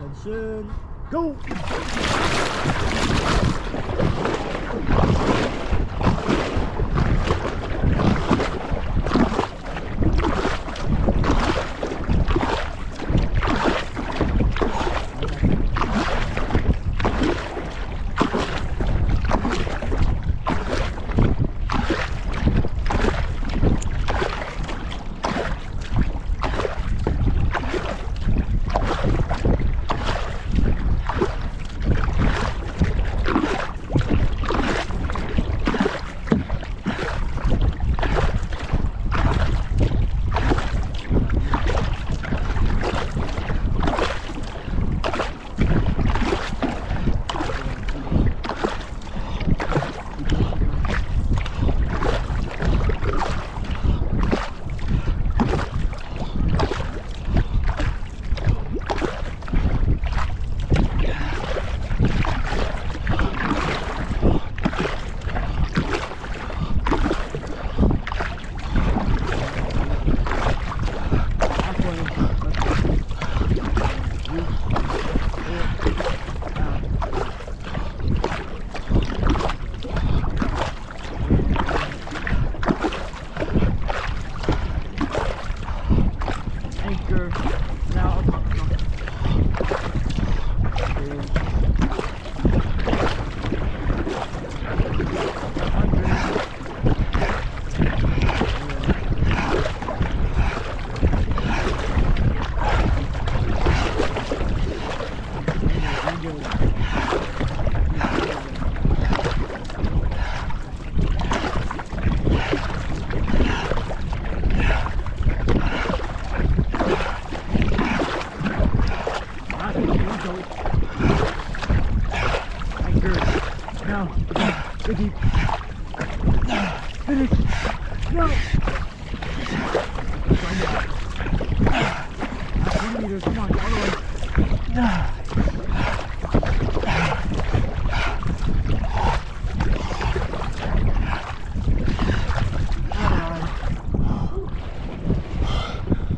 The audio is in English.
Attention, go! Anchor. 20 meters. Come on. All the.